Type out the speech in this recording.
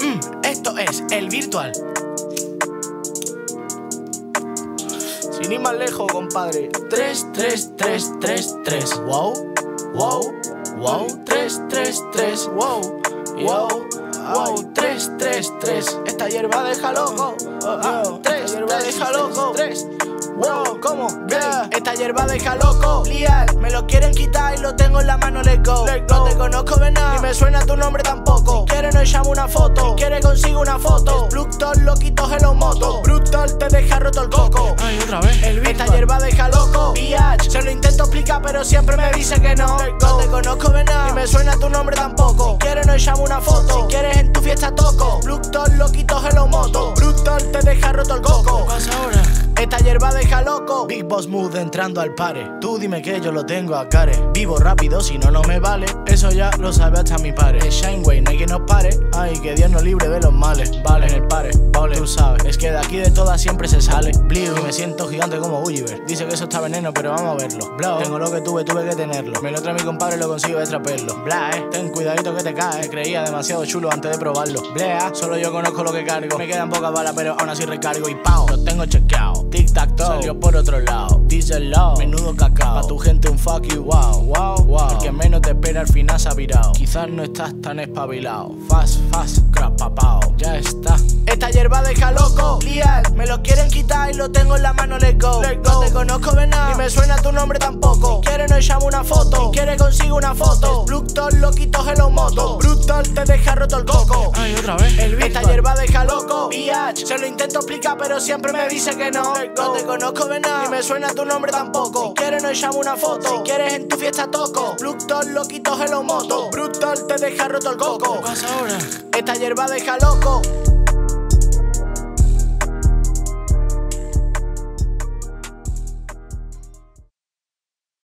Mm, esto es el virtual. Sin ir más lejos, compadre. 3, 3, 3, 3, 3. Wow, wow, wow. 3, 3, 3. Wow, wow, wow. 3, 3, 3. Esta hierba deja loco. 3, 3, deja loco. 3. ¿Cómo? Yeah. Esta hierba deja loco. Lial, me lo quieren quitar y lo tengo en la mano, let's go. No te conozco de nada, ni me suena tu nombre tampoco. Si quieres, nos llamo una foto. Si quieres, consigo una foto. Brutal, loquitos en los motos. Brutal, te deja roto el coco. Ay, otra vez. El Esta hierba deja loco. VH, se lo intento explicar, pero siempre me dice que no. No te conozco de nada, ni me suena tu nombre tampoco. Si quieres, nos llamo una foto. Si quieres, en tu fiesta toco. Brutal, loquitos en los Boss entrando al pare. Tú dime que yo lo tengo a care. Vivo rápido, si no, no me vale. Eso ya lo sabe hasta mi pare. Es Shineway, no hay quien nos pare. Ay, que Dios nos libre de los males. Siempre se sale. Blue, me siento gigante como Gulliver. Dice que eso está veneno, pero vamos a verlo. Blau, tengo lo que tuve, tuve que tenerlo. Me lo trae mi compadre y lo consigo de traperlo. Bla, eh, ten cuidadito que te cae. Creía demasiado chulo antes de probarlo. Blea, solo yo conozco lo que cargo. Me quedan pocas balas, pero aún así recargo y pao. Lo tengo chequeado. Tic tac toe. Salió por otro lado. Dice lado. Menudo cacao. Pa' tu gente fuck you, wow, wow, wow. El que menos te espera al final se ha virado. Quizás no estás tan espabilado. Fast, fast, crap, papao. Ya está. Esta hierba deja loco. Lial, me lo quieren quitar y lo tengo en la mano, let's go. No te conozco de nada, ni me suena tu nombre tampoco. Si quieres, nos llamo una foto. Si quieres, consigo una foto. Brutal, loquitos en los motos. Brutal, te deja roto el coco. Ay, otra vez. El Esta hierba deja se lo intento explicar, pero siempre me dice que no. No te conozco de nada, ni me suena tu nombre tampoco. Si quieres, nos llamo una foto. Si quieres, en tu fiesta toco. Brutal, loquitos en los motos. Brutal, te deja roto el coco. ¿Qué pasa ahora? Esta hierba deja loco.